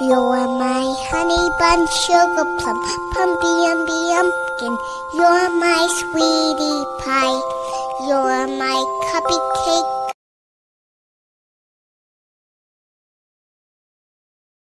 You're my honey bun, sugar plum, pumpy umby umpkin. You're my sweetie pie. You're my cupcake